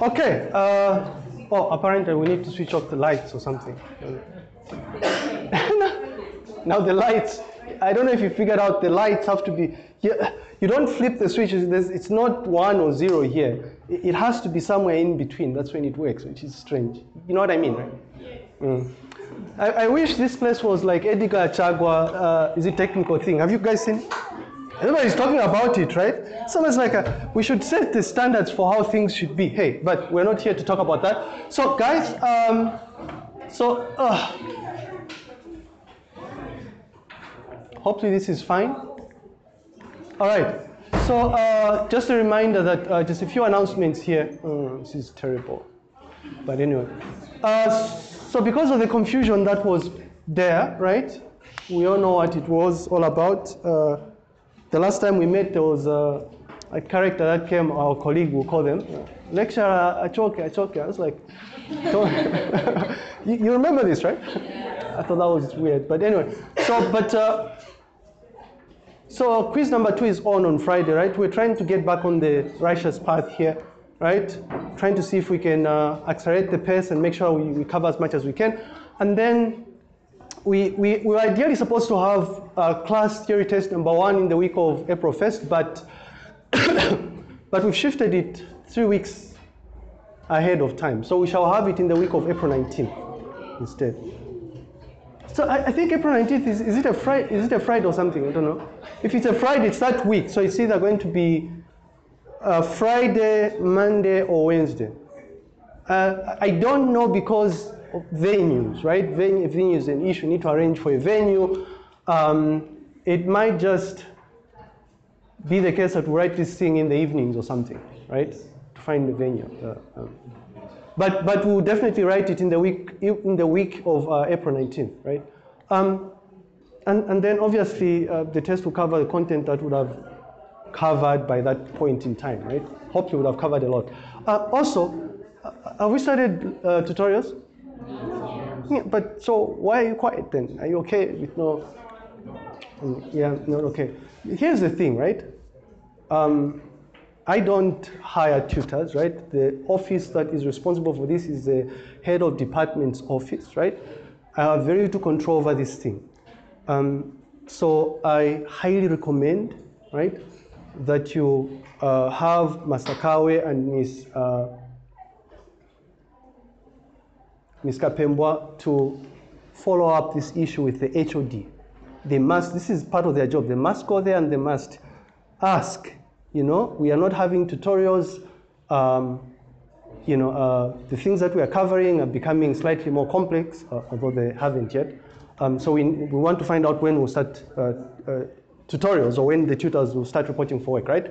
Okay. Uh, oh, apparently we need to switch off the lights or something. now the lights. I don't know if you figured out the lights have to be. You, you don't flip the switches. It's not one or zero here. It, has to be somewhere in between. That's when it works, which is strange. You know what I mean, right? Mm. I, I wish this place was like Edgar Chagwa. Uh, is it technical thing? Have you guys seen? Everybody's talking about it, right? So it's like a, we should set the standards for how things should be. Hey, but we're not here to talk about that. So, guys, um, so uh, hopefully this is fine. All right. So uh, just a reminder that uh, just a few announcements here. Mm, this is terrible, but anyway. Uh, so because of the confusion that was there, right? We all know what it was all about. The last time we met, there was a, a character that came, our colleague, we'll call them, lecturer Achoke, Achoke. I was like, you, you, remember this, right? I thought that was weird. But anyway, so, but, uh, so quiz number two is on on Friday, right? We're trying to get back on the righteous path here, right? Trying to see if we can uh, accelerate the pace and make sure we, we cover as much as we can. And then we, we, we were ideally supposed to have a class theory test number one in the week of April 1st, but, but we've shifted it three weeks ahead of time. So we shall have it in the week of April 19th instead. So I, I think April 19th, is, is, it a Friday, is it a Friday or something? I don't know. If it's a Friday, it's that week. So it's either going to be Friday, Monday, or Wednesday. Uh, I don't know because venues, right? Venue, venue is an issue. You need to arrange for a venue. Um, it might just be the case that we write this thing in the evenings or something, right? To find the venue. Uh, um, but but we'll definitely write it in the week in the week of uh, April 19th, right? Um, and and then obviously uh, the test will cover the content that would have covered by that point in time, right? Hopefully, would have covered a lot. Uh, also, uh, have we started uh, tutorials? But so why are you quiet then? Are you okay with no? Um, yeah, not okay. Here's the thing, right? Um, I don't hire tutors, right? The office that is responsible for this is the head of department's office, right? I have very little control over this thing. Um, so I highly recommend, right, that you uh, have Master Kawe and Miss uh, Ms. Kapembwa to follow up this issue with the HOD. They must, this is part of their job, they must go there and they must ask, you know, we are not having tutorials, um, you know, uh, the things that we are covering are becoming slightly more complex, uh, although they haven't yet. Um, so we, we want to find out when we'll start uh, uh tutorials or when the tutors will start reporting for work, right?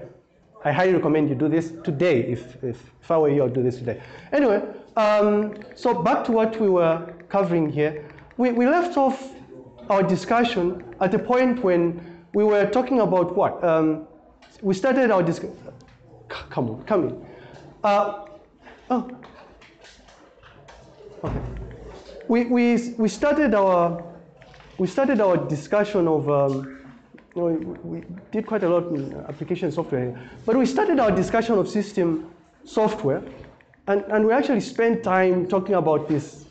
I highly recommend you do this today. If, if, if I were you, I'd do this today. Anyway, um, so back to what we were covering here. We, we left off our discussion at a point when we were talking about what? Um, we started our discussion. Come on, come in. Uh, oh, okay. We, we, we started our we started our discussion of um, know, we did quite a lot in application software, but we started our discussion of system software and, and we actually spent time talking about this,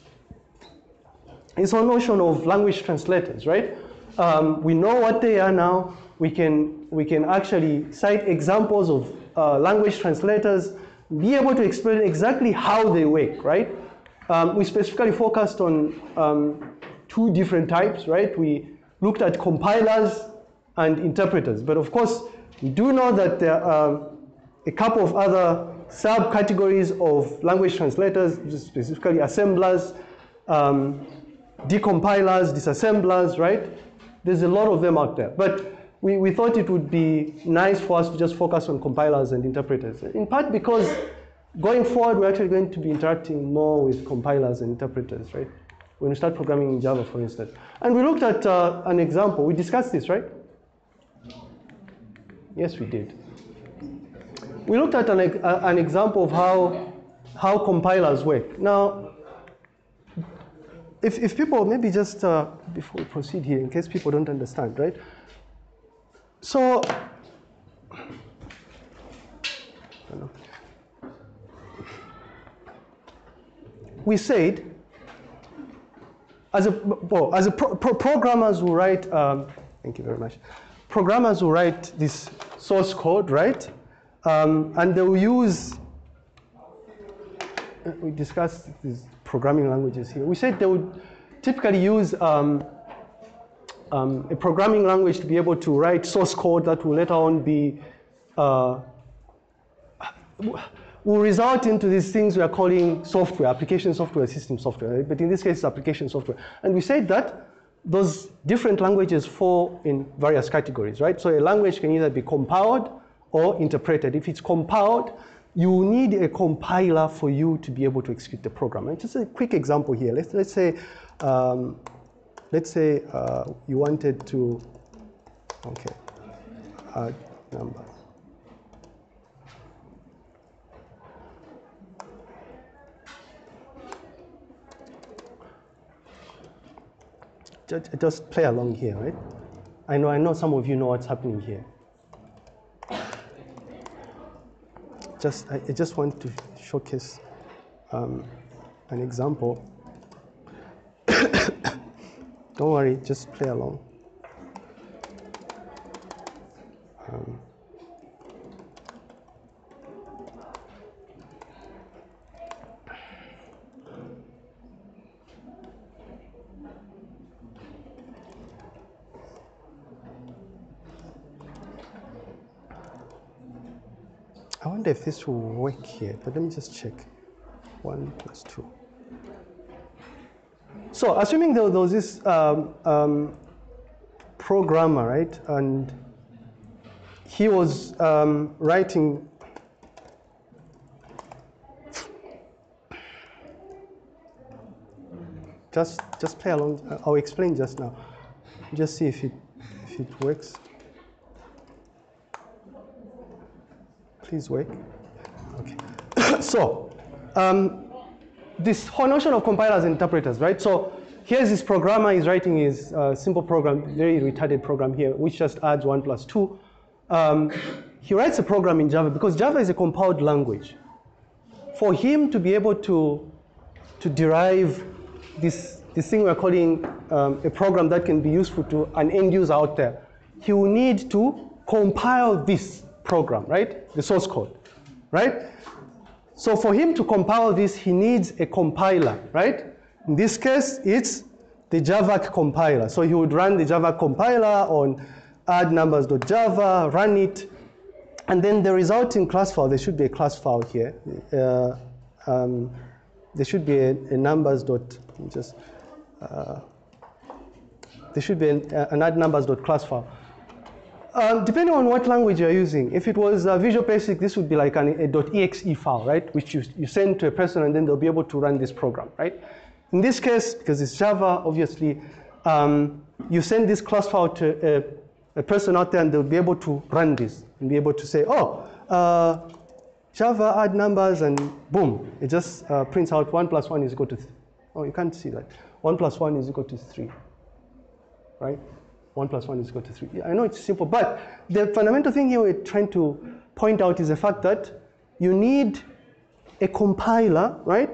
this whole notion of language translators, right? Um, we know what they are now. We can, we can actually cite examples of uh, language translators, be able to explain exactly how they work, right? Um, we specifically focused on um, two different types, right? We looked at compilers and interpreters. But of course, we do know that there are a couple of other subcategories of language translators, specifically assemblers, um, decompilers, disassemblers, right? There's a lot of them out there. But we, we thought it would be nice for us to just focus on compilers and interpreters. In part because going forward, we're actually going to be interacting more with compilers and interpreters, right? When we start programming in Java, for instance. And we looked at uh, an example. We discussed this, right? Yes, we did we looked at an, an example of how, how compilers work. Now, if, if people, maybe just uh, before we proceed here, in case people don't understand, right? So, we said, as a, well, as a pro, pro, programmers who write, um, thank you very much, programmers who write this source code, right? Um, and they will use, uh, we discussed these programming languages here. We said they would typically use um, um, a programming language to be able to write source code that will later on be, uh, will result into these things we are calling software, application software, system software, but in this case it's application software. And we said that those different languages fall in various categories, right? So a language can either be compiled or interpreted. If it's compiled, you need a compiler for you to be able to execute the program. And just a quick example here. Let's, let's say um, let's say uh, you wanted to, okay, add number. Just, just play along here, right? I know, I know some of you know what's happening here. Just, I, just want to showcase um, an example. Don't worry, just play along. If this will work here, but let me just check. One plus two. So assuming there, was this um, um, programmer, right, and he was um, writing just just play along. I'll explain just now. Just see if it if it works. Please wait. Okay. so. Um, this whole notion of compilers and interpreters, right? So here's this programmer is writing his uh, simple program, very retarded program here, which just adds one plus two. Um, he writes a program in Java because Java is a compiled language. For him to be able to, to derive this, this thing we're calling um, a program that can be useful to an end user out there, he will need to compile this program, right? The source code, right? So for him to compile this, he needs a compiler, right? In this case, it's the Java compiler. So he would run the Java compiler on add numbers.java, run it, and then the resulting class file, there should be a class file here. Uh, um, there should be a, a numbers dot, just, uh, there should be an, an add numbers dot class file. Um, depending on what language you're using, if it was uh, Visual Basic, this would be like an, a .exe file, right? Which you, you send to a person and then they'll be able to run this program, right? In this case, because it's Java, obviously, um, you send this class file to a, a, person out there and they'll be able to run this and be able to say, oh, uh, Java add numbers and boom, it just uh, prints out one plus one is equal to, oh, you can't see that. One plus one is equal to three, right? 1 plus 1 is equal to 3. I know it's simple, but the fundamental thing here we're trying to point out is the fact that you need a compiler, right?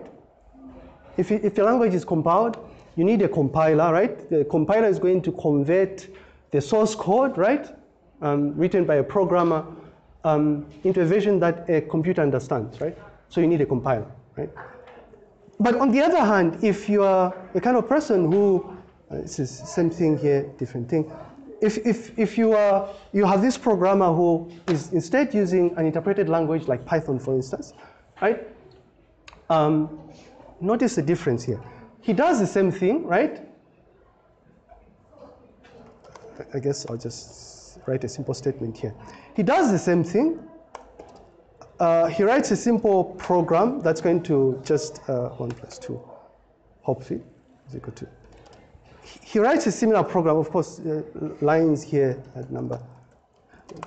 If, if your language is compiled, you need a compiler, right? The compiler is going to convert the source code, right, um, written by a programmer um, into a version that a computer understands, right? So you need a compiler, right? But on the other hand, if you are a kind of person who it's the same thing here, different thing. If, if, if you, are, you have this programmer who is instead using an interpreted language like Python, for instance, right? Um, notice the difference here. He does the same thing, right? I guess I'll just write a simple statement here. He does the same thing. Uh, he writes a simple program that's going to just uh, 1 plus 2, hopefully, is equal to he writes a similar program. Of course, uh, lines here at number.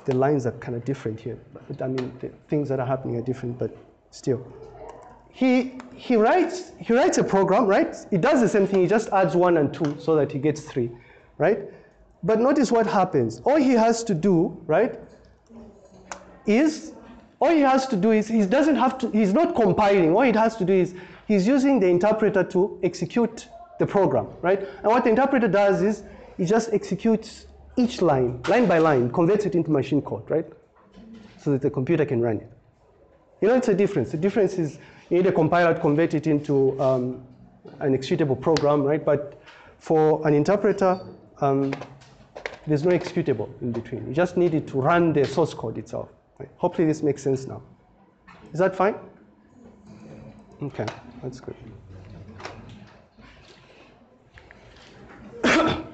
The lines are kind of different here. But, I mean, the things that are happening are different, but still. He, he, writes, he writes a program, right? He does the same thing. He just adds one and two so that he gets three, right? But notice what happens. All he has to do, right, is all he has to do is he doesn't have to, he's not compiling. All he has to do is He's using the interpreter to execute the program, right? And what the interpreter does is it just executes each line, line by line, converts it into machine code, right? So that the computer can run it. You know, it's a difference. The difference is you need a compiler to convert it into um, an executable program, right? But for an interpreter, um, there's no executable in between. You just need it to run the source code itself. Right? Hopefully this makes sense now. Is that fine? Okay, that's good.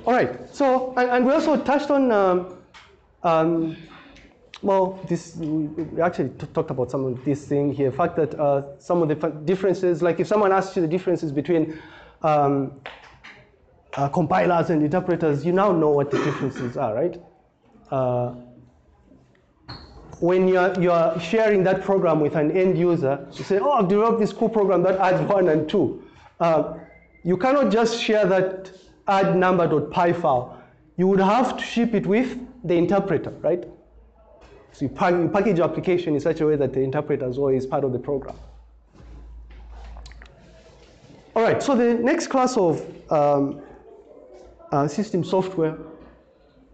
All right, so, and, and, we also touched on, um, um, well, this, we actually talked about some of this thing here, the fact that uh, some of the differences, like if someone asks you the differences between um, uh, compilers and interpreters, you now know what the differences are, right? Uh, when you're, you're sharing that program with an end user, you say, oh, I've developed this cool program that adds one and two. Uh, you cannot just share that add number.py file. You would have to ship it with the interpreter, right? So you, pack, you package your application in such a way that the interpreter is always part of the program. All right, so the next class of um, uh, system software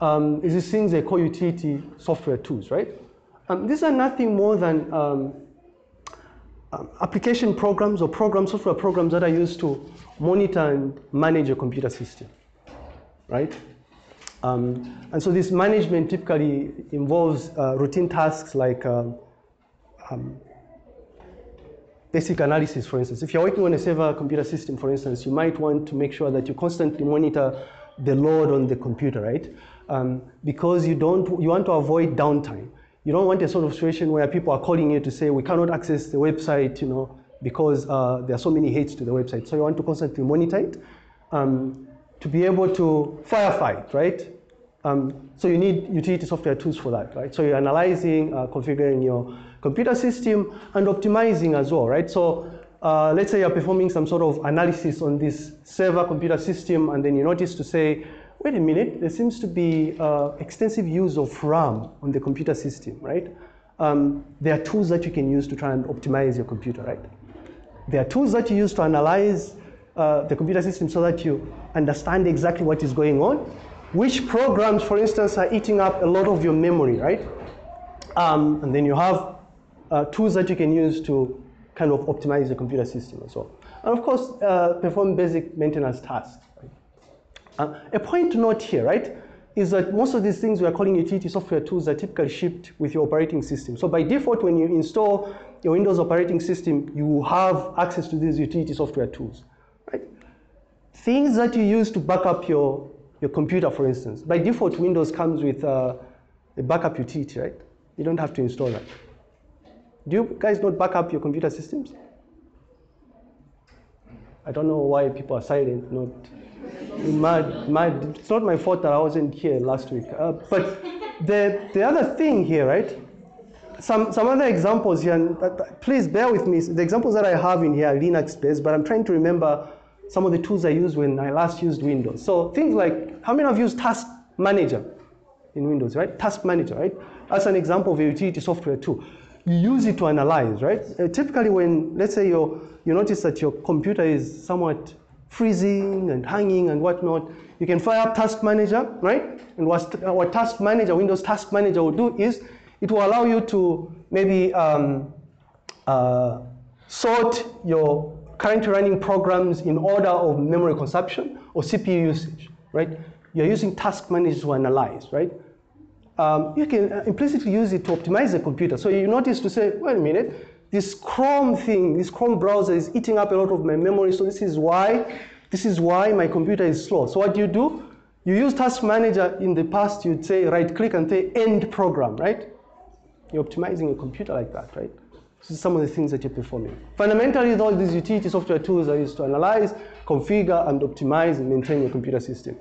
um, is these things they call utility software tools, right? Um, these are nothing more than um, application programs or programs, software programs that are used to monitor and manage a computer system, right? Um, and so this management typically involves uh, routine tasks like um, um, basic analysis, for instance. If you're working on a server computer system, for instance, you might want to make sure that you constantly monitor the load on the computer, right? Um, because you don't, you want to avoid downtime. You don't want a sort of situation where people are calling you to say, we cannot access the website, you know, because uh, there are so many hits to the website. So you want to constantly monitor it um, to be able to firefight, right? Um, so you need utility software tools for that, right? So you're analyzing, uh, configuring your computer system and optimizing as well, right? So uh, let's say you're performing some sort of analysis on this server computer system and then you notice to say, wait a minute, there seems to be uh, extensive use of RAM on the computer system, right? Um, there are tools that you can use to try and optimize your computer, right? There are tools that you use to analyze uh, the computer system so that you understand exactly what is going on. Which programs, for instance, are eating up a lot of your memory, right? Um, and then you have uh, tools that you can use to kind of optimize the computer system as well. And of course, uh, perform basic maintenance tasks. Right? Uh, a point to note here, right, is that most of these things we are calling utility software tools are typically shipped with your operating system. So by default, when you install your Windows operating system, you have access to these utility software tools, right? Things that you use to back up your, your computer, for instance. By default, Windows comes with uh, a backup utility, right? You don't have to install that. Do you guys not back up your computer systems? I don't know why people are silent, not mad, mad. It's not my fault that I wasn't here last week. Uh, but the, the other thing here, right? some, some other examples here, and please bear with me. The examples that I have in here are Linux based, but I'm trying to remember some of the tools I used when I last used Windows. So things like, how many of you use Task Manager in Windows, right? Task Manager, right? That's an example of a utility software tool. You use it to analyze, right? Uh, typically when, let's say you you notice that your computer is somewhat freezing and hanging and whatnot, you can fire up Task Manager, right? And what, what Task Manager, Windows Task Manager will do is it will allow you to maybe um, uh, sort your currently running programs in order of memory consumption or CPU usage, right? You're using task manager to analyze, right? Um, you can uh, implicitly use it to optimize the computer. So you notice to say, wait a minute, this Chrome thing, this Chrome browser is eating up a lot of my memory, so this is why, this is why my computer is slow. So what do you do? You use Task Manager in the past, you'd say right click and say end program, right? You're optimizing your computer like that, right? Is some of the things that you're performing. Fundamentally, all these utility software tools are used to analyze, configure, and optimize and maintain your computer system.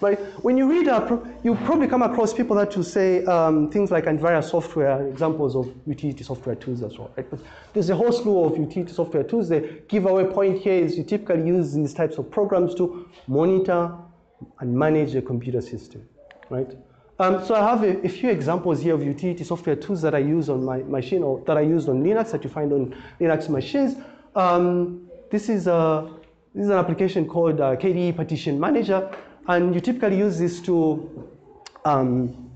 Right? When you read, a, you probably come across people that will say um, things like antivirus software, examples of utility software tools as well. Right? But there's a whole slew of utility software tools. The giveaway point here is you typically use these types of programs to monitor and manage the computer system. Right? Um, so I have a, a, few examples here of utility software tools that I use on my machine or that I use on Linux that you find on Linux machines. Um, this is a this is an application called uh, KDE Partition Manager, and you typically use this to, um,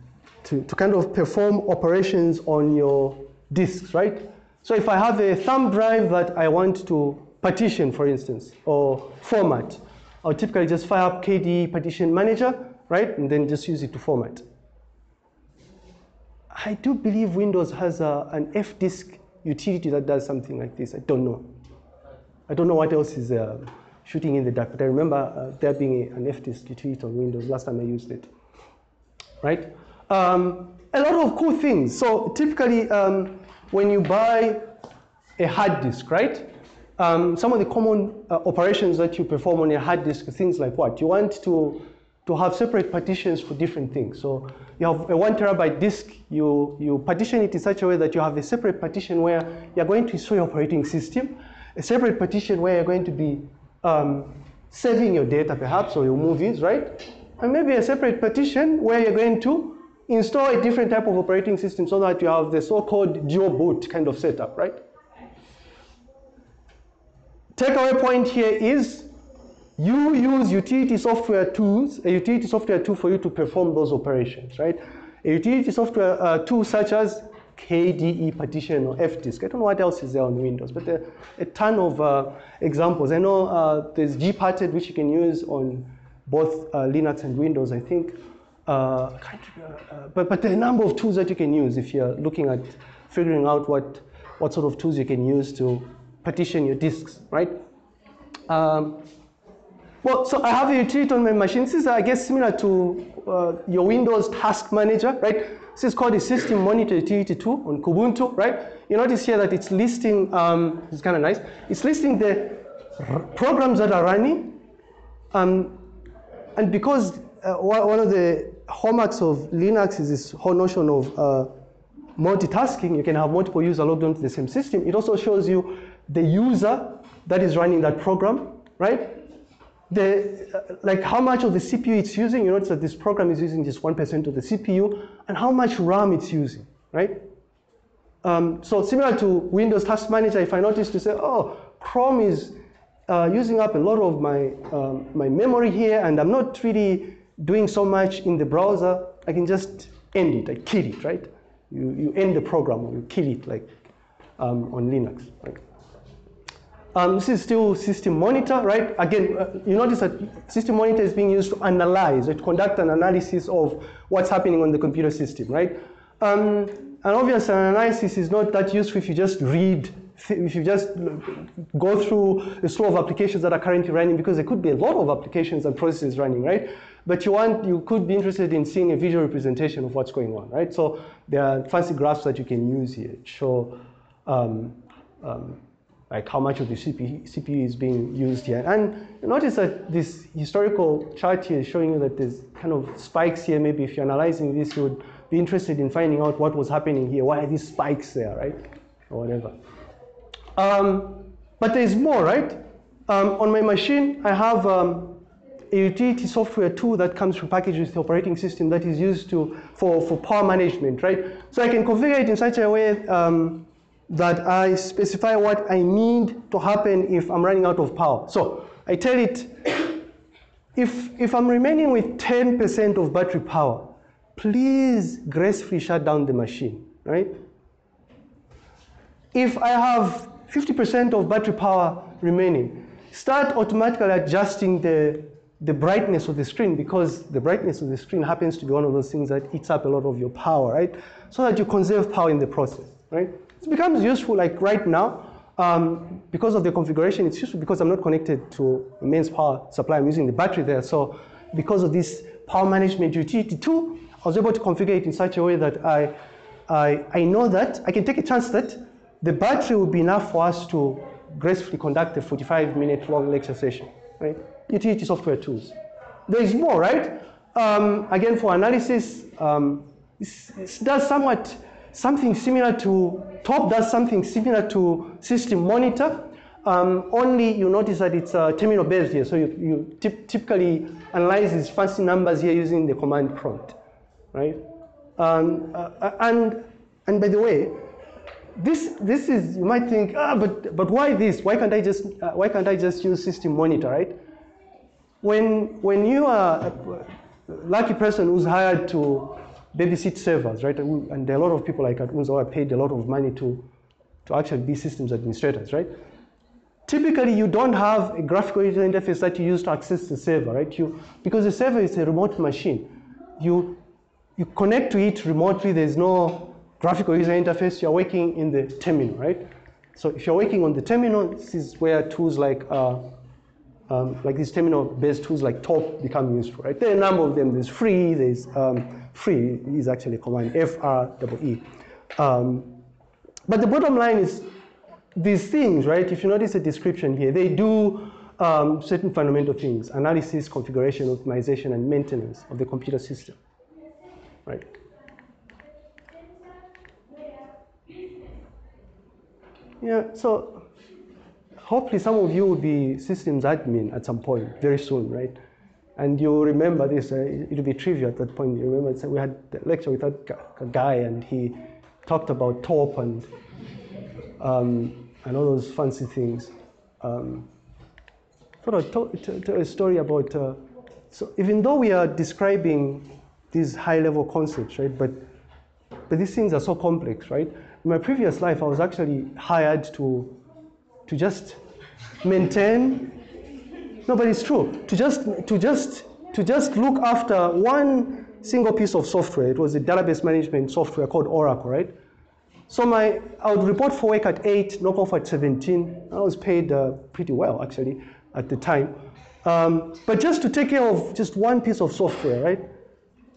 to, to kind of perform operations on your disks, right? So if I have a thumb drive that I want to partition, for instance, or format, I'll typically just fire up KDE Partition Manager, right, and then just use it to format. I do believe Windows has a, an F-disk utility that does something like this. I don't know. I don't know what else is uh, shooting in the dark, but I remember uh, there being a, an F-disk utility on Windows last time I used it, right? Um, a lot of cool things. So typically, um, when you buy a hard disk, right? Um, some of the common uh, operations that you perform on a hard disk, things like what? You want to, to have separate partitions for different things. So you have a one terabyte disk, you, you partition it in such a way that you have a separate partition where you're going to install your operating system, a separate partition where you're going to be um, saving your data perhaps or your movies, right? And maybe a separate partition where you're going to install a different type of operating system so that you have the so-called dual boot kind of setup, right? Takeaway point here is you use utility software tools, a utility software tool for you to perform those operations, right? A utility software uh, tool such as KDE partition or FDisk. I don't know what else is there on Windows, but there are a ton of uh, examples. I know uh, there's gparted, which you can use on both uh, Linux and Windows, I think. Uh, uh, but, but there are a number of tools that you can use if you're looking at figuring out what, what sort of tools you can use to partition your disks, right? Um, well, so I have a utility on my machine. This is, I guess, similar to uh, your Windows Task Manager, right? This is called the System Monitor Utility tool on Kubuntu, right? You notice here that it's listing, um, it's kind of nice, it's listing the programs that are running. Um, and because uh, one of the hallmarks of Linux is this whole notion of uh, multitasking, you can have multiple users logged onto the same system. It also shows you the user that is running that program, right? The, like how much of the CPU it's using, you notice that this program is using just 1% of the CPU, and how much RAM it's using, right? Um, so similar to Windows Task Manager, if I notice to say, oh, Chrome is uh, using up a lot of my, um, my memory here, and I'm not really doing so much in the browser, I can just end it, I kill it, right? You, you end the program, or you kill it, like um, on Linux, right? Um, this is still system monitor, right? Again, uh, you notice that system monitor is being used to analyze, to conduct an analysis of what's happening on the computer system, right? Um, and obviously, an analysis is not that useful if you just read, if you just go through the slew of applications that are currently running, because there could be a lot of applications and processes running, right? But you want, you could be interested in seeing a visual representation of what's going on, right? So there are fancy graphs that you can use here to show um, um, like how much of the CPU, is being used here. And notice that this historical chart here is showing you that there's kind of spikes here. Maybe if you're analyzing this, you would be interested in finding out what was happening here. Why are these spikes there, right? Or whatever. Um, but there's more, right? Um, on my machine, I have um, a utility software tool that comes from packaged with the operating system that is used to, for, for power management, right? So I can configure it in such a way um, that I specify what I need to happen if I'm running out of power. So I tell it, if, if I'm remaining with 10% of battery power, please gracefully shut down the machine, right? If I have 50% of battery power remaining, start automatically adjusting the, the brightness of the screen because the brightness of the screen happens to be one of those things that eats up a lot of your power, right? So that you conserve power in the process, right? It becomes useful like right now um, because of the configuration. It's useful because I'm not connected to mains power supply. I'm using the battery there. So because of this power management utility tool, I was able to configure it in such a way that I, I, I know that I can take a chance that the battery will be enough for us to gracefully conduct a 45 minute long lecture session, right? Utility software tools. There is more, right? Um, again, for analysis, um, it does somewhat something similar to, top does something similar to system monitor, um, only you notice that it's uh, terminal based here. So you, you typically analyze these fancy numbers here using the command prompt, right? Um, uh, and, and by the way, this this is you might think ah but but why this why can't i just uh, why can't i just use system monitor right when when you are a lucky person who's hired to babysit servers right and there are a lot of people like at Unza who are paid a lot of money to to actually be systems administrators right typically you don't have a graphical user interface that you use to access the server right you because the server is a remote machine you you connect to it remotely there's no graphical user interface, you're working in the terminal, right? So if you're working on the terminal, this is where tools like uh, um, like these terminal-based tools like TOP become useful, right? There are a number of them. There's free. There's um, free is actually a command F R. Um, but the bottom line is these things, right? If you notice the description here, they do um, certain fundamental things: analysis, configuration, optimization, and maintenance of the computer system, right? Yeah, so hopefully some of you will be systems admin at some point very soon, right? And you remember this, uh, it'll be trivia at that point. You remember we had a lecture with that guy and he talked about TOP and, um, and all those fancy things. Um, thought I'd tell, tell a story about, uh, so even though we are describing these high level concepts, right, but, but these things are so complex, right? In my previous life, I was actually hired to, to just maintain, no, but it's true, to just, to, just, to just look after one single piece of software. It was a database management software called Oracle, right? So my, I would report for work at 8, knock off at 17. I was paid uh, pretty well, actually, at the time. Um, but just to take care of just one piece of software, right?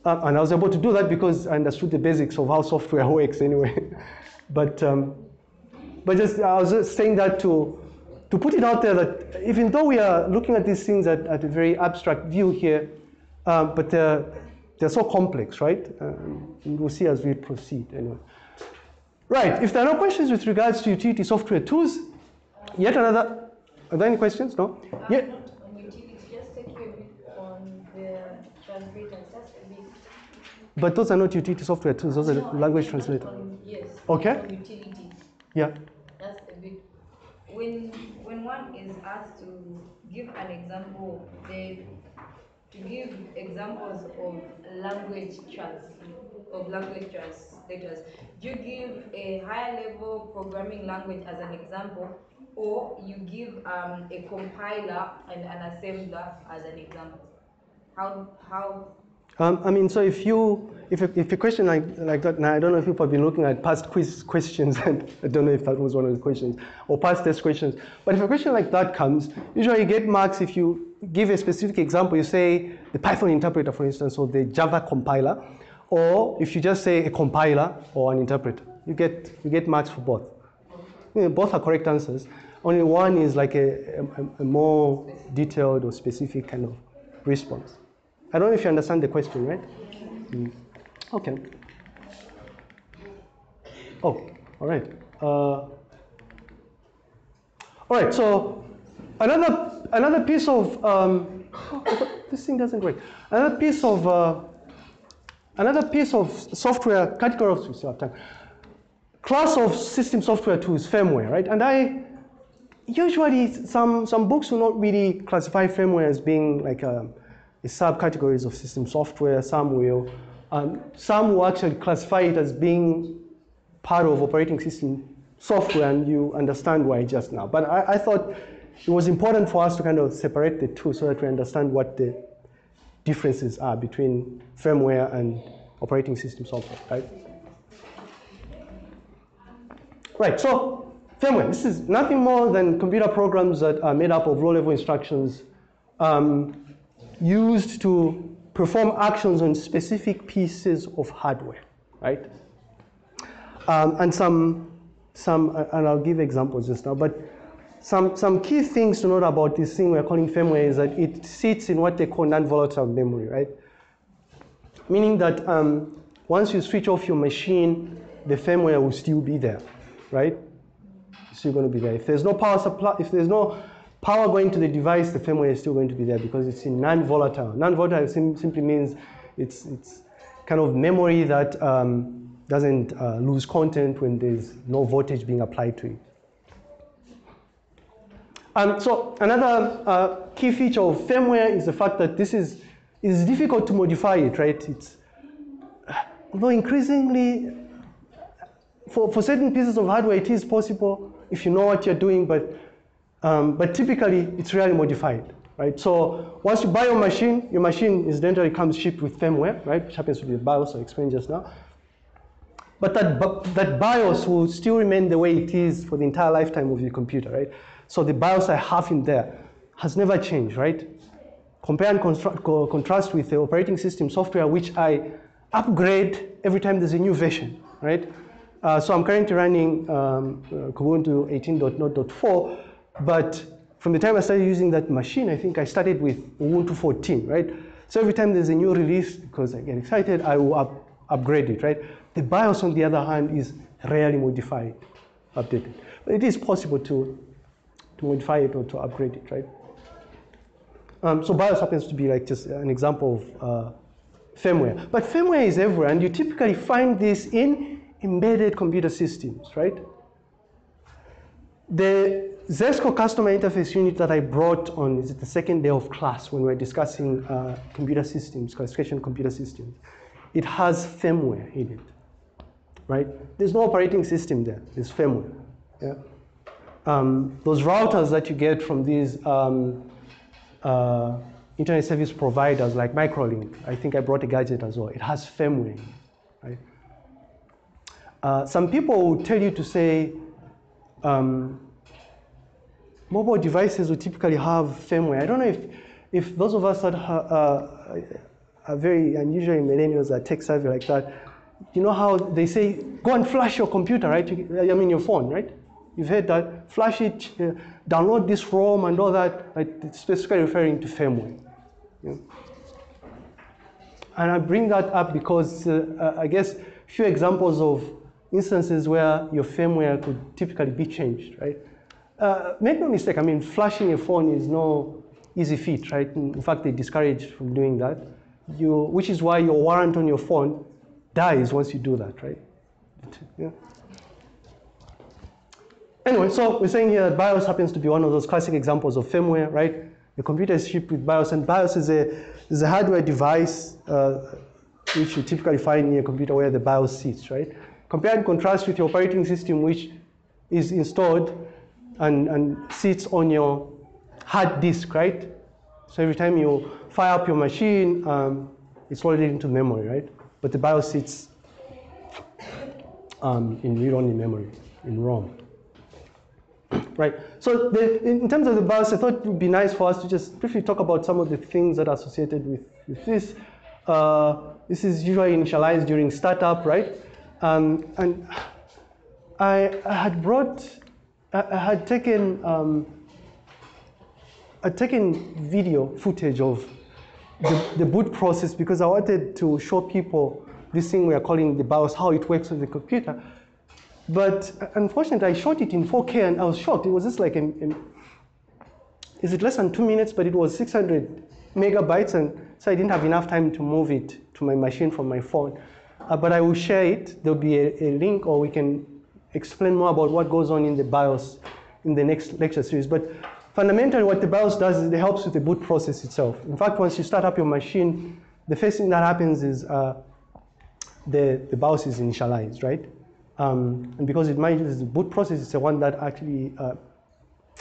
Uh, and I was able to do that because I understood the basics of how software works anyway. But, um, but just, I was just saying that to, to put it out there that even though we are looking at these things at, at a very abstract view here, um, but they're, they're so complex, right? Um, we'll see as we proceed anyway. Right, if there are no questions with regards to utility software tools, yet another, are there any questions? No? Um, yeah. just take you a bit on the translators, just a bit. But those are not utility software tools, those no, are language translators. Yes. Okay. Utilities. Yeah. That's a bit. When one is asked to give an example, they to give examples of language trans of language translators. You give a higher level programming language as an example, or you give um, a compiler and an assembler as an example? How how um, I mean, so if you, if a, if a question like, like that, now I don't know if people have been looking at past quiz questions, and I don't know if that was one of the questions, or past test questions, but if a question like that comes, usually you get marks if you give a specific example, you say the Python interpreter, for instance, or the Java compiler, or if you just say a compiler or an interpreter, you get, you get marks for both. You know, both are correct answers. Only one is like a, a, a more detailed or specific kind of response. I don't know if you understand the question, right? Mm. Okay. Oh, all right. Uh, all right. So another another piece of um, oh, this thing doesn't work. Another piece of uh, another piece of software category of. Class of system software tools, firmware, right? And I usually some some books will not really classify firmware as being like a um, subcategories of system software. Some will, um, some will actually classify it as being part of operating system software, and you understand why just now. But I, I thought it was important for us to kind of separate the two so that we understand what the differences are between firmware and operating system software, right? Right, so firmware, this is nothing more than computer programs that are made up of low-level instructions um, used to perform actions on specific pieces of hardware, right? Um, and some, some, and I'll give examples just now, but some, some key things to note about this thing we're calling firmware is that it sits in what they call non-volatile memory, right? Meaning that um, once you switch off your machine, the firmware will still be there, right? It's still going to be there. If there's no power supply, if there's no power going to the device, the firmware is still going to be there because it's in non-volatile. Non-volatile sim simply means it's, it's kind of memory that um, doesn't uh, lose content when there's no voltage being applied to it. Um, so another uh, key feature of firmware is the fact that this is it's difficult to modify it, right? It's although increasingly for, for certain pieces of hardware it is possible if you know what you're doing, but um, but typically it's rarely modified, right? So once you buy your machine, your machine incidentally comes shipped with firmware, right? Which happens to be the BIOS I explained just now. But that, that BIOS will still remain the way it is for the entire lifetime of your computer, right? So the BIOS I have in there has never changed, right? Compare and co contrast with the operating system software, which I upgrade every time there's a new version, right? Uh, so I'm currently running um, uh, Kubuntu 18.0.4, but from the time I started using that machine, I think I started with Ubuntu 14, right? So every time there's a new release, because I get excited, I will up, upgrade it, right? The BIOS, on the other hand, is rarely modified, updated. But it is possible to to modify it or to upgrade it, right? Um, so BIOS happens to be like just an example of uh, firmware. But firmware is everywhere, and you typically find this in embedded computer systems, right? The Zesco customer interface unit that I brought on is the second day of class when we we're discussing uh, computer systems, classification computer systems. It has firmware in it, right? There's no operating system there, there's firmware. Yeah? um, those routers that you get from these um, uh, internet service providers like Microlink, I think I brought a gadget as well. It has firmware, right? Uh, some people will tell you to say um, mobile devices will typically have firmware. I don't know if, if those of us that uh, are very unusual millennials are tech savvy like that, you know how they say, go and flash your computer, right? I mean your phone, right? You've heard that, flash it, uh, download this ROM and all that, like, it's specifically referring to firmware. Yeah. And I bring that up because uh, uh I guess a few examples of instances where your firmware could typically be changed, right? Uh, make no mistake, I mean, flashing a phone is no easy feat, right? In fact, they discourage from doing that, you, which is why your warrant on your phone dies once you do that, right? Yeah. Anyway, so we're saying here that BIOS happens to be one of those classic examples of firmware, right? The computer is shipped with BIOS, and BIOS is a, is a hardware device uh, which you typically find in a computer where the BIOS sits, right? Compare and contrast with your operating system, which is installed and, and sits on your hard disk, right? So every time you fire up your machine, um, it's loaded into memory, right? But the BIOS sits um, in read-only memory, in ROM right? So the, in terms of the BIOS, I thought it would be nice for us to just briefly talk about some of the things that are associated with, with this. Uh, this is usually initialized during startup, right? Um, and I, I, had brought, I, had taken, um, I'd taken video footage of the, the boot process because I wanted to show people this thing we are calling the BIOS, how it works with the computer. But unfortunately, I shot it in 4K and I was shocked. It was just like, in, is it less than two minutes? But it was 600 megabytes, and so I didn't have enough time to move it to my machine from my phone. Uh, but I will share it. There'll be a, a, link, or we can explain more about what goes on in the BIOS in the next lecture series. But fundamentally, what the BIOS does is it helps with the boot process itself. In fact, once you start up your machine, the first thing that happens is uh, the, the BIOS is initialized, right? Um, and because it manages the boot process, it's the one that actually uh,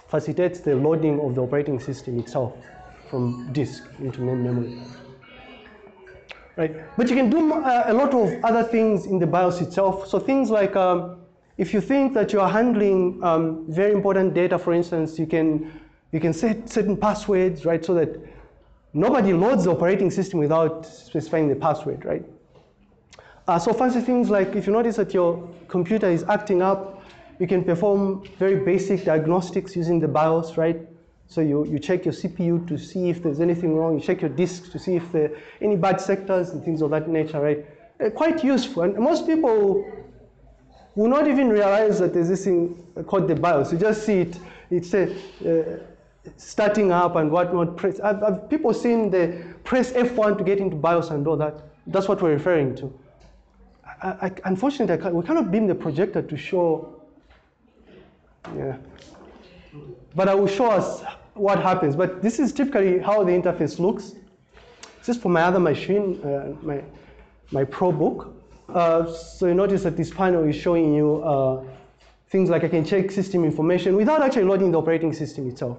facilitates the loading of the operating system itself from disk into main memory. Right, but you can do uh, a lot of other things in the BIOS itself. So things like um, if you think that you are handling um, very important data, for instance, you can you can set certain passwords, right, so that nobody loads the operating system without specifying the password, right? Uh, so fancy things like if you notice that your computer is acting up, you can perform very basic diagnostics using the BIOS, right? So you, you check your CPU to see if there's anything wrong, you check your disk to see if there are any bad sectors and things of that nature, right? Quite useful. And most people will not even realize that there's this thing called the BIOS. You just see it, it's a, uh, starting up and whatnot. Press, I've, I've people seen the press F1 to get into BIOS and all that. That's what we're referring to I, I, unfortunately, I can't, we cannot beam the projector to show. Yeah. But I will show us what happens. But this is typically how the interface looks. This is for my other machine, uh, my, my ProBook. Uh, so you notice that this panel is showing you uh, things like I can check system information without actually loading the operating system itself.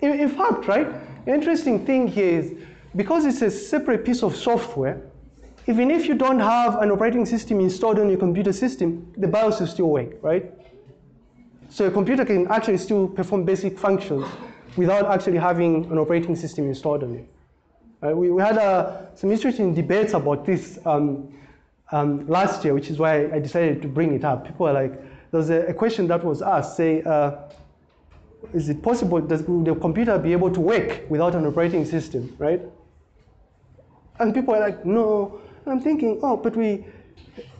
In, in fact, right, interesting thing here is because it's a separate piece of software, even if you don't have an operating system installed on your computer system, the BIOS will still work, right? So a computer can actually still perform basic functions without actually having an operating system installed on it. Uh, we, we, had uh, some interesting debates about this um, um, last year, which is why I decided to bring it up. People are like, there's a, a question that was asked, say, uh, is it possible, does the computer be able to work without an operating system, right? And people are like, no. And I'm thinking, oh, but we,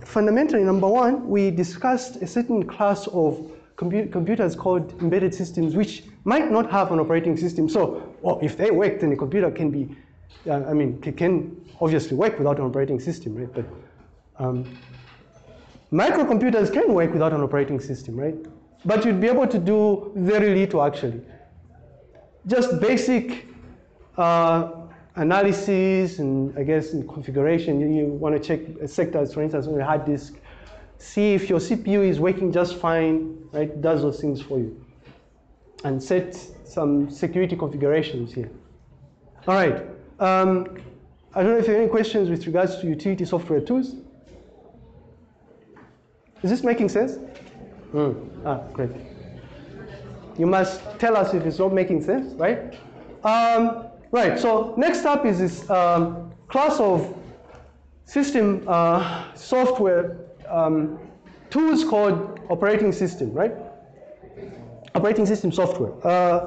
fundamentally, number one, we discussed a certain class of compu computers called embedded systems, which might not have an operating system. So, well, if they work, then the computer can be, uh, I mean, can obviously work without an operating system, right? But um, microcomputers can work without an operating system, right? But you'd be able to do very little, actually. Just basic uh, analysis and I guess in configuration, you, you want to check sectors, for instance, on your hard disk, see if your CPU is working just fine, right? Does those things for you. And set some security configurations here. All right. Um, I don't know if you have any questions with regards to utility software tools. Is this making sense? Mm. Ah, great. You must tell us if it's not making sense, right? Um, right, so next up is this um, class of system uh, software um, tools called operating system, right? Operating system software. Uh,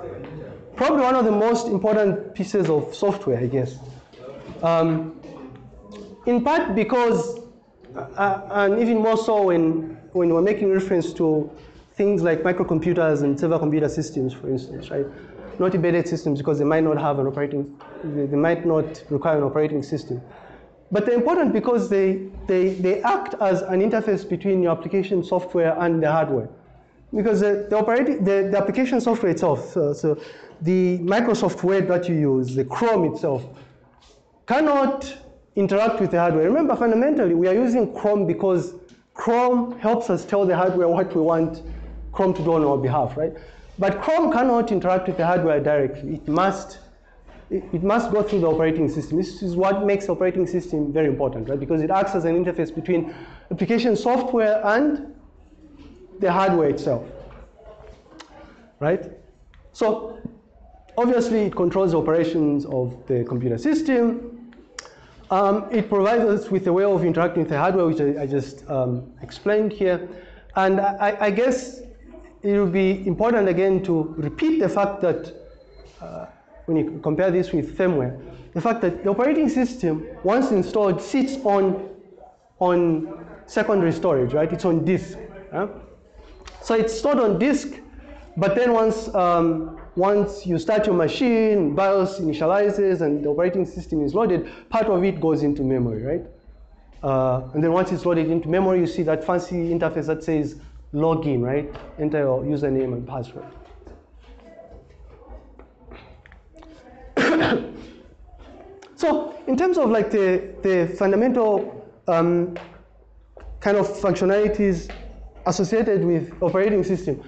probably one of the most important pieces of software, I guess. Um, in part because, uh, and even more so when, when we're making reference to things like microcomputers and server computer systems, for instance, right? Not embedded systems because they might not have an operating, they, they might not require an operating system. But they're important because they, they, they act as an interface between your application software and the hardware. Because the, the, operating, the, the application software itself, so, so the Microsoft Word that you use, the Chrome itself, cannot interact with the hardware. Remember, fundamentally, we are using Chrome because Chrome helps us tell the hardware what we want Chrome to do on our behalf, right? But Chrome cannot interact with the hardware directly. It must it must go through the operating system. This is what makes the operating system very important, right? Because it acts as an interface between application software and the hardware itself, right? So obviously it controls the operations of the computer system. Um, it provides us with a way of interacting with the hardware, which I, I just um, explained here. And I, I, guess it will be important again to repeat the fact that uh, when you compare this with firmware, the fact that the operating system, once installed, sits on, on secondary storage, right? It's on disk. So it's stored on disk, but then once, um, once you start your machine, BIOS initializes and the operating system is loaded, part of it goes into memory, right? Uh, and then once it's loaded into memory, you see that fancy interface that says login, right? Enter your username and password. so in terms of like the, the fundamental um, kind of functionalities associated with operating system,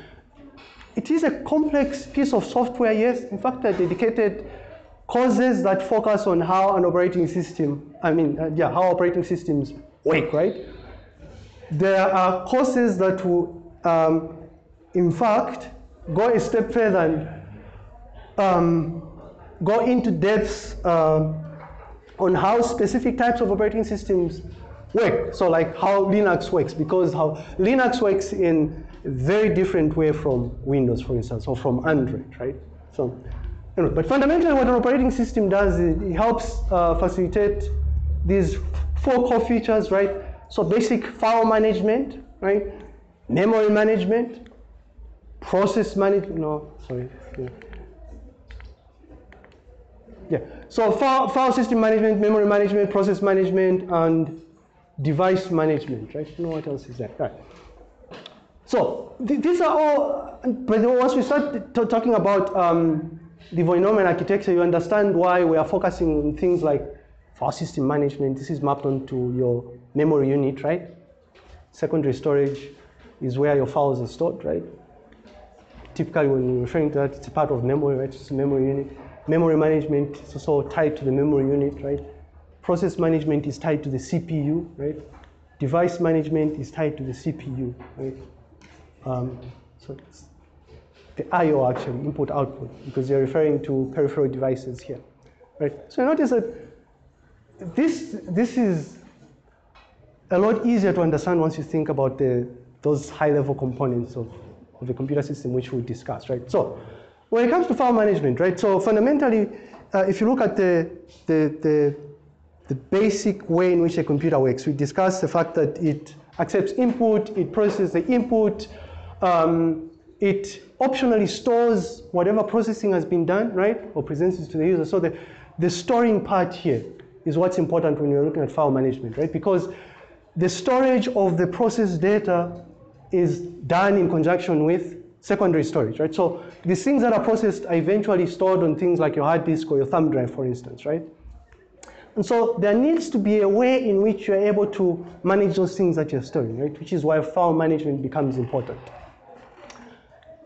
it is a complex piece of software, yes. In fact, I dedicated courses that focus on how an operating system, I mean, uh, yeah, how operating systems work, right? There are courses that will, um, in fact, go a step further and um, go into depths uh, on how specific types of operating systems work. So like how Linux works, because how Linux works in a very different way from Windows, for instance, or from Android, right? So, anyway, but fundamentally what an operating system does is it helps uh, facilitate these four core features, right? So basic file management, right? Memory management, process management, no, sorry. Yeah. Yeah. So file, file system management, memory management, process management, and device management, right? You know what else is that? Right. So th- these are all, but once we start talking about um, the von Neumann architecture, you understand why we are focusing on things like file system management. This is mapped onto your memory unit, right? Secondary storage is where your files are stored, right? Typically, when you're referring to that, it's a part of memory, right? It's a memory unit. Memory management is also tied to the memory unit, right? Process management is tied to the CPU, right? Device management is tied to the CPU, right? Um, so the I/O actually, input output, because you're referring to peripheral devices here, right? So notice that this this is a lot easier to understand once you think about the those high-level components of, of the computer system which we discussed, right? So when it comes to file management, right? So fundamentally, uh, if you look at the, the, the, the basic way in which a computer works, we discussed the fact that it accepts input, it processes the input, um, it optionally stores whatever processing has been done, right? Or presents it to the user. So the, the storing part here is what's important when you're looking at file management, right? Because the storage of the processed data is done in conjunction with secondary storage, right? So these things that are processed are eventually stored on things like your hard disk or your thumb drive, for instance, right? And so there needs to be a way in which you're able to manage those things that you're storing, right? Which is why file management becomes important.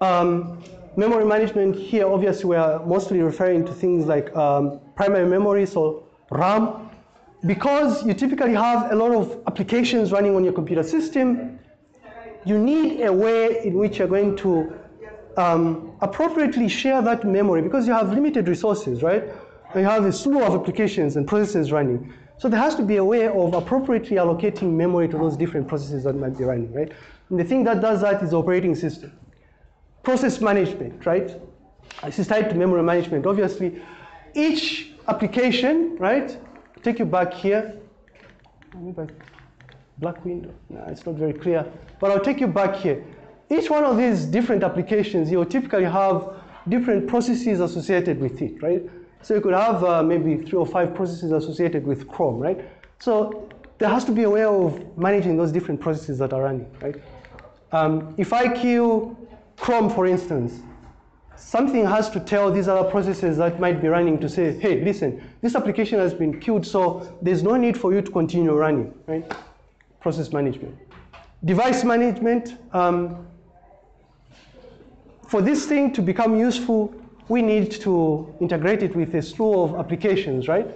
Um, memory management here, obviously, we are mostly referring to things like um, primary memory, so RAM. Because you typically have a lot of applications running on your computer system, you need a way in which you're going to um, appropriately share that memory because you have limited resources, right? You have a slew of applications and processes running. So there has to be a way of appropriately allocating memory to those different processes that might be running, right? And the thing that does that is operating system. Process management, right? This is tied to memory management. Obviously, each application, right? Take you back here. Black window. No, it's not very clear. But I'll take you back here. Each one of these different applications, you'll typically have different processes associated with it, right? So you could have uh, maybe three or five processes associated with Chrome, right? So there has to be a way of managing those different processes that are running, right? Um, if I kill Chrome, for instance, something has to tell these other processes that might be running to say, hey, listen, this application has been killed, so there's no need for you to continue running, right? Process management. Device management, um, for this thing to become useful, we need to integrate it with a slew of applications, right?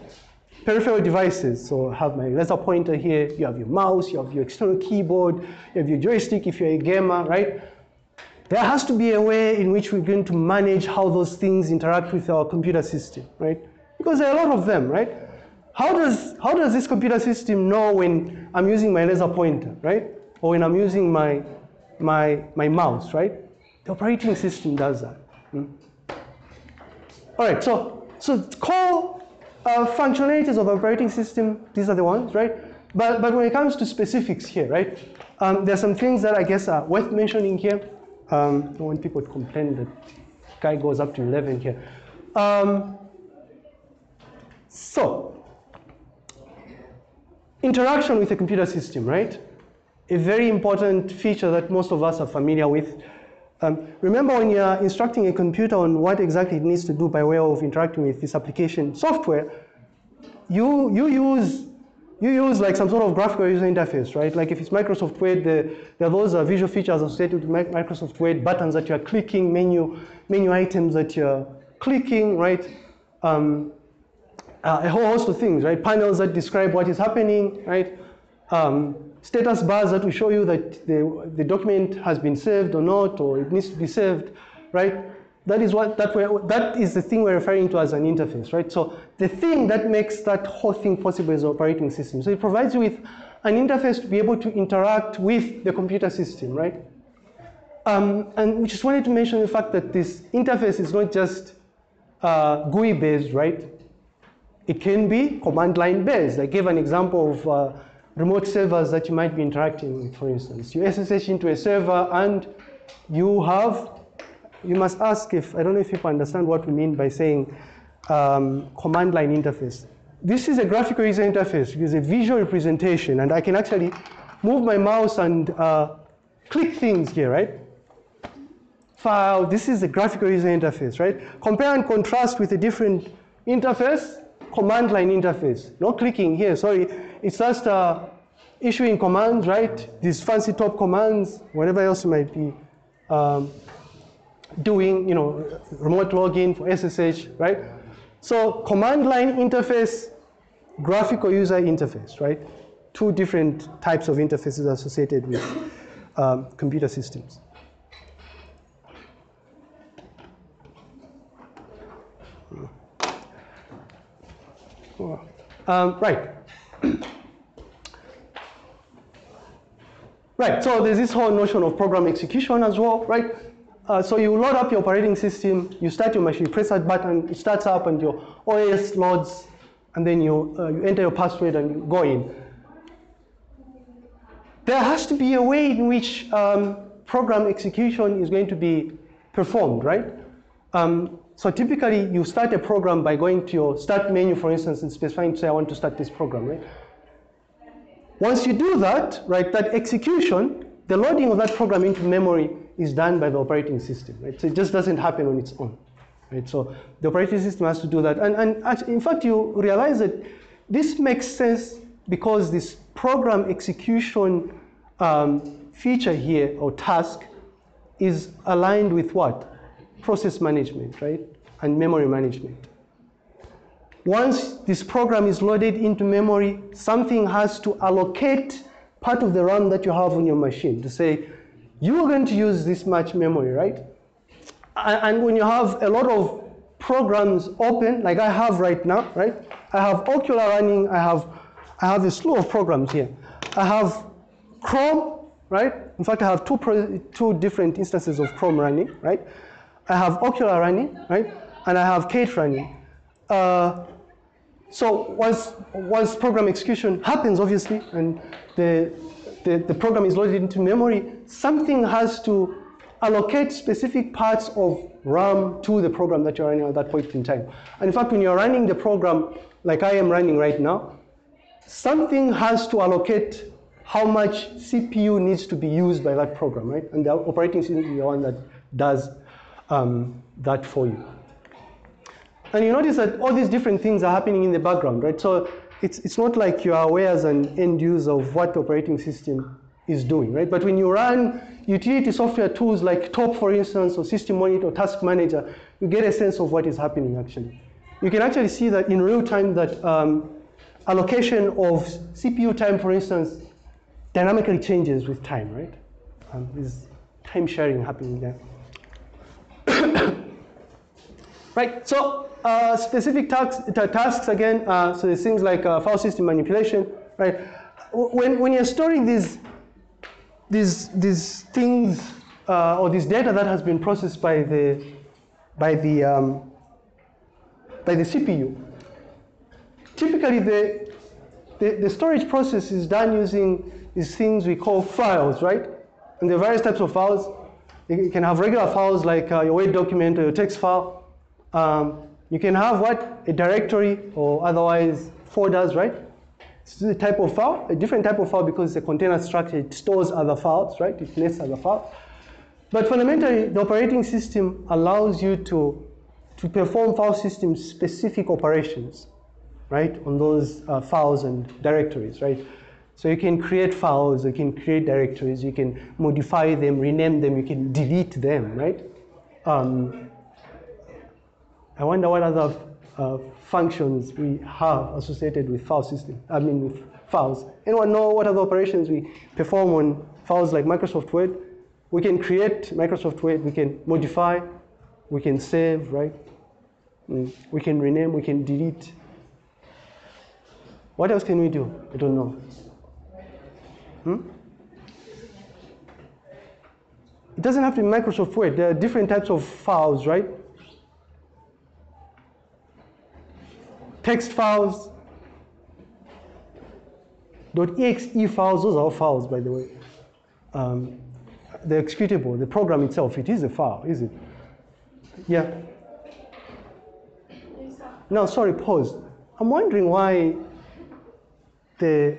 Peripheral devices, so I have my laser pointer here, you have your mouse, you have your external keyboard, you have your joystick if you're a gamer, right? There has to be a way in which we're going to manage how those things interact with our computer system, right? Because there are a lot of them, right? How does, how does this computer system know when I'm using my laser pointer, right? Or when I'm using my, my, my mouse, right? The operating system does that. Hmm? All right, so, so core uh, functionalities of operating system, these are the ones, right? But, but when it comes to specifics here, right? Um, there's some things that I guess are worth mentioning here. Um, want people complain that guy goes up to 11 here. Um, so, interaction with the computer system, right? A very important feature that most of us are familiar with. Um, remember when you're instructing a computer on what exactly it needs to do by way of interacting with this application software, you, you use you use like some sort of graphical user interface, right? Like if it's Microsoft Word, the, there are those visual features associated with Microsoft Word, buttons that you're clicking, menu, menu items that you're clicking, right? Um, uh, a whole host of things, right? Panels that describe what is happening, right? Um, status bars that will show you that the, the document has been saved or not, or it needs to be saved, right? That is what that we're, that is the thing we're referring to as an interface, right? So the thing that makes that whole thing possible is the operating system. So it provides you with an interface to be able to interact with the computer system, right? Um, and we just wanted to mention the fact that this interface is not just uh, GUI based, right? It can be command line based. I gave an example of uh, remote servers that you might be interacting with, for instance. You SSH into a server and you have you must ask if, I don't know if people understand what we mean by saying um, command line interface. this is a graphical user interface. It is a visual representation, and I can actually move my mouse and uh, click things here, right? File, this is a graphical user interface, right? Compare and contrast with a different interface, command line interface. No clicking here, sorry. It's just uh, issuing commands, right? These fancy top commands, whatever else you might be um, doing, you know, remote login for SSH, right? So command line interface, graphical user interface, right? Two different types of interfaces associated with um, computer systems. Um, right. Right, so there's this whole notion of program execution as well, right? Uh, so you load up your operating system, you start your machine, you press that button, it starts up and your OS loads, and then you, uh, you enter your password and you go in. There has to be a way in which um, program execution is going to be performed, right? Um, so typically you start a program by going to your start menu, for instance, and specifying, say, I want to start this program, right? Once you do that, right, that execution, the loading of that program into memory is done by the operating system, right? So it just doesn't happen on its own, right? So the operating system has to do that. And, and in fact, you realize that this makes sense because this program execution um, feature here, or task, is aligned with what? Process management, right? And memory management. Once this program is loaded into memory, something has to allocate part of the RAM that you have on your machine to say, you are going to use this much memory, right? And when you have a lot of programs open, like I have right now, right? I have Okular running, I have, I have a slew of programs here. I have Chrome, right? In fact, I have two, two different instances of Chrome running, right? I have Okular running, right? And I have Kate running. Uh, so once, once program execution happens, obviously, and the, the, the program is loaded into memory, something has to allocate specific parts of RAM to the program that you're running at that point in time. And in fact, when you're running the program like I am running right now, something has to allocate how much CPU needs to be used by that program, right? And the operating system is the one that does um, that for you. And you notice that all these different things are happening in the background, right? So it's, it's not like you are aware as an end user of what the operating system is doing, right? But when you run utility software tools like TOP, for instance, or System Monitor, or Task Manager, you get a sense of what is happening actually. You can actually see that in real time that um, allocation of CPU time, for instance, dynamically changes with time, right? Um, time sharing happening there. right, so uh, specific tasks, tasks again, uh, so there's things like uh, file system manipulation, right? When, when you're storing these, these, these things uh, or this data that has been processed by the, by the, um, by the CPU, typically the, the, the storage process is done using these things we call files, right? And there are various types of files. You can have regular files like uh, your Word document or your text file. Um, you can have what? A directory or otherwise folders, right? It's a type of file, a different type of file because it's a container structure. It stores other files, right? It nests other files. But fundamentally, the operating system allows you to, to perform file system specific operations, right? On those uh, files and directories, right? So you can create files, you can create directories, you can modify them, rename them, you can delete them, right? Um, I wonder what other uh, functions we have associated with file system, I mean with files. Anyone know what other operations we perform on files like Microsoft Word? We can create Microsoft Word, we can modify, we can save, right? Mm. We can rename, we can delete. What else can we do? I don't know. Hmm? It doesn't have to be Microsoft Word. There are different types of files, right? Text files, .exe files, those are files, by the way. Um, the executable, the program itself, it is a file, is it? Yeah. No, sorry, pause. I'm wondering why the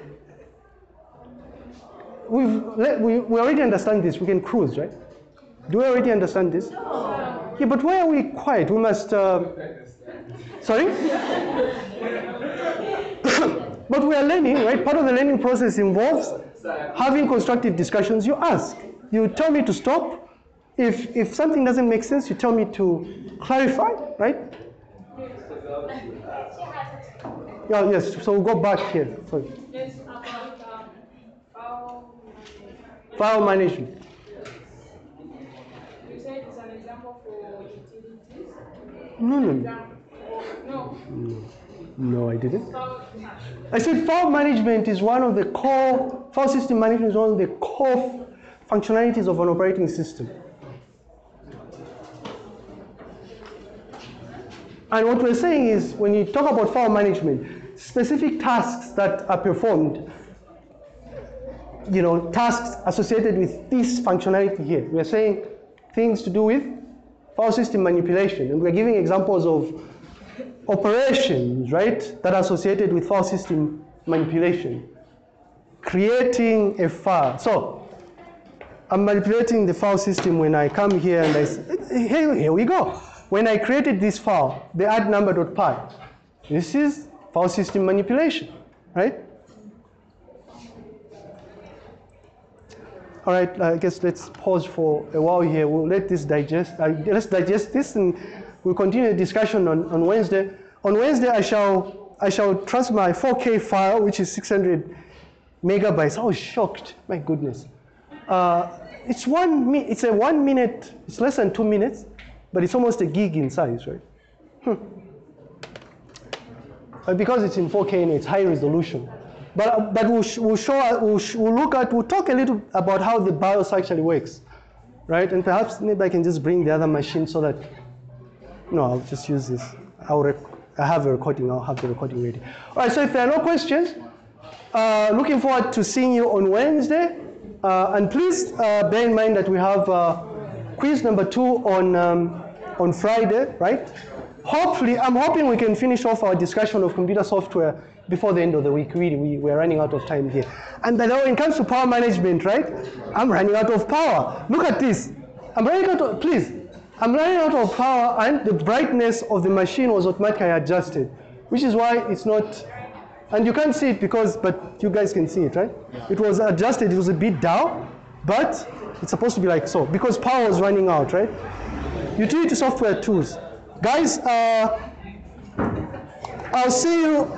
we've let, we, we already understand this. We can cruise, right? Do we already understand this? Yeah, but why are we quiet? We must. Uh, sorry. but we are learning, right? Part of the learning process involves having constructive discussions. You ask. You tell me to stop. If if something doesn't make sense, you tell me to clarify, right? Yeah, yes. So we'll go back here. Sorry. Yes, about how File management. you said it's an example for utilities. No, no, no. I didn't. I said file management is one of the core, file system management is one of the core functionalities of an operating system. And what we're saying is when you talk about file management, specific tasks that are performed, you know, tasks associated with this functionality here. We're saying things to do with file system manipulation. And we're giving examples of operations, right, that are associated with file system manipulation. Creating a file. So, I'm manipulating the file system when I come here and I say, here, here we go. When I created this file, the add number.py, this is file system manipulation, right? All right, I guess let's pause for a while here. We'll let this digest. Uh, let's digest this, and we'll continue the discussion on, on Wednesday. On Wednesday, I shall I shall transfer my 4K file, which is 600 megabytes. I was shocked. My goodness. Uh, it's one. It's a one minute. It's less than two minutes, but it's almost a gig in size, right? Hmm. Because it's in 4K and it's high resolution. But, but we'll, we'll show, we'll, we'll look at, we'll talk a little about how the BIOS actually works, right? And perhaps maybe I can just bring the other machine so that, no, I'll just use this. I'll I have a recording, I'll have the recording ready. All right, so if there are no questions, uh, looking forward to seeing you on Wednesday. Uh, and please uh, bear in mind that we have uh, quiz number two on, um, on Friday, right? Hopefully, I'm hoping we can finish off our discussion of computer software before the end of the week. Really, we, we're running out of time here. And by the way, when it comes to power management, right? I'm running out of power. Look at this. I'm running out of, please. I'm running out of power and the brightness of the machine was automatically adjusted, which is why it's not, and you can't see it because, but you guys can see it, right? It was adjusted, it was a bit down, but it's supposed to be like so because power was running out, right? Utility software tools. Guys, uh, I'll see you